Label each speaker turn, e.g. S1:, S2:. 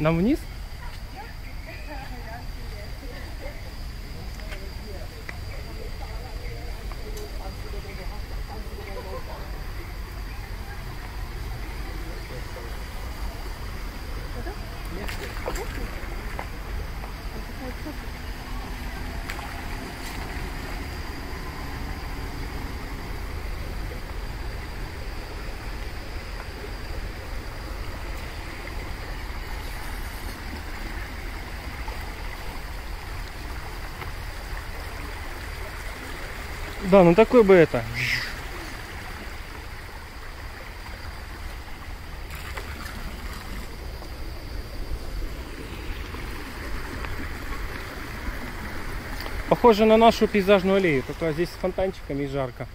S1: Нам вниз? Thank you. Да, ну такой бы это. Похоже на нашу пейзажную аллею, только здесь с фонтанчиками и жарко.